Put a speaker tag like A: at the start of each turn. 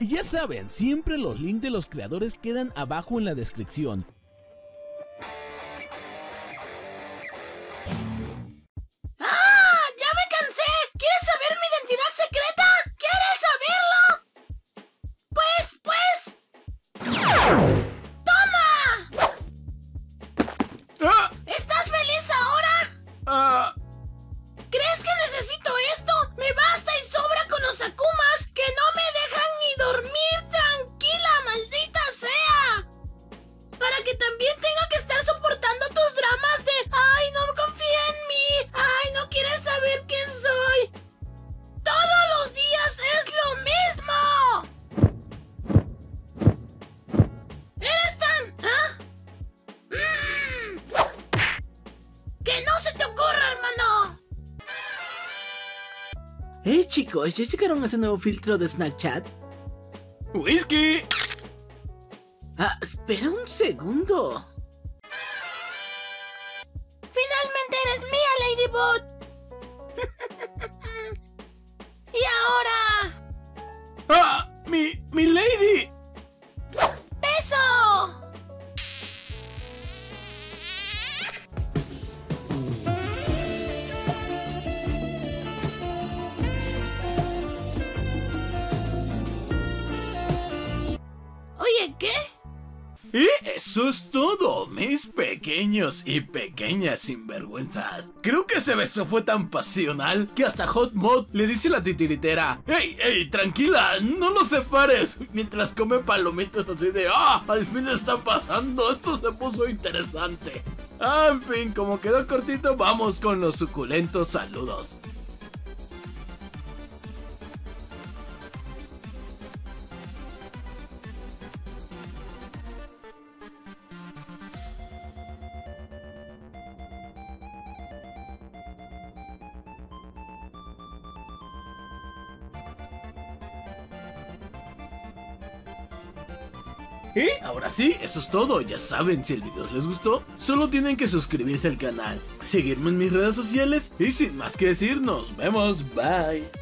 A: Y ya saben, siempre los links de los creadores quedan abajo en la descripción.
B: Hey chicos, ¿ya checaron ese nuevo filtro de Snapchat?
C: ¡Whisky!
B: Ah, espera un segundo.
D: Finalmente eres mía, ¿qué?
C: Y eso es todo, mis pequeños y pequeñas sinvergüenzas. Creo que ese beso fue tan pasional que hasta Hot Mod le dice a la titiritera: ¡Ey, ey, tranquila! ¡No nos separes! Mientras come palomitas así de ¡Ah! Al fin está pasando, esto se puso interesante. Ah, en fin, como quedó cortito, vamos con los suculentos saludos. Y ahora sí, eso es todo. Ya saben, si el video les gustó, solo tienen que suscribirse al canal, seguirme en mis redes sociales y sin más que decir, nos vemos. Bye.